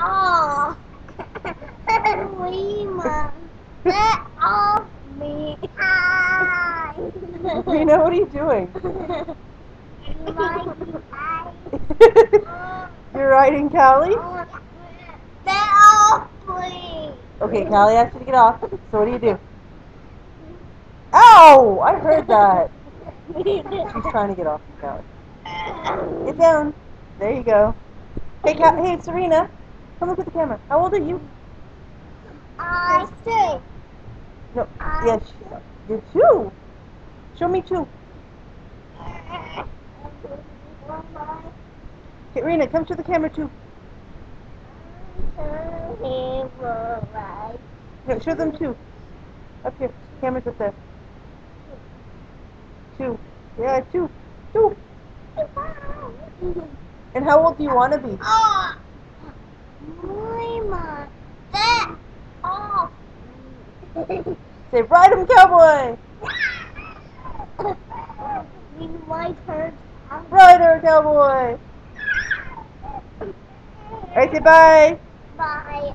off. Lima, get off me. Hi. Rena, what are you doing? You're riding Callie? Get off. Okay, Callie asked you to get off. So what do you do? Oh, I heard that. She's trying to get off, Callie. Get down. There you go. Hey, Cal- hey, Serena. Come look at the camera. How old are you? Uh, I stay. No. Uh, yes. You're two. Show me two. Okay, Rena, come to the camera too. No, show them two. Up here. Camera's up there. Two. Yeah, two. Two. And how old do you want to be? Oh, Lima, get off. Say, ride 'em, cowboy. Green light hurts. Rider, er, cowboy. All right, say bye. Bye.